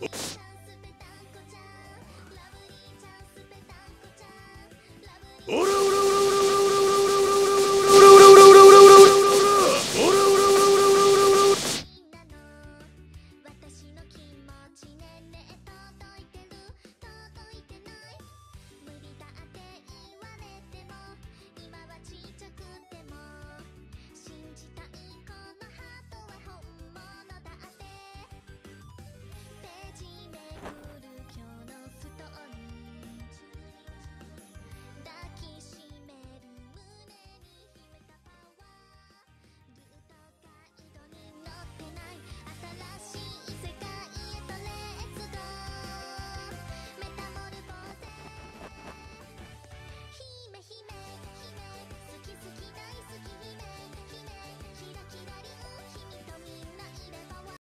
you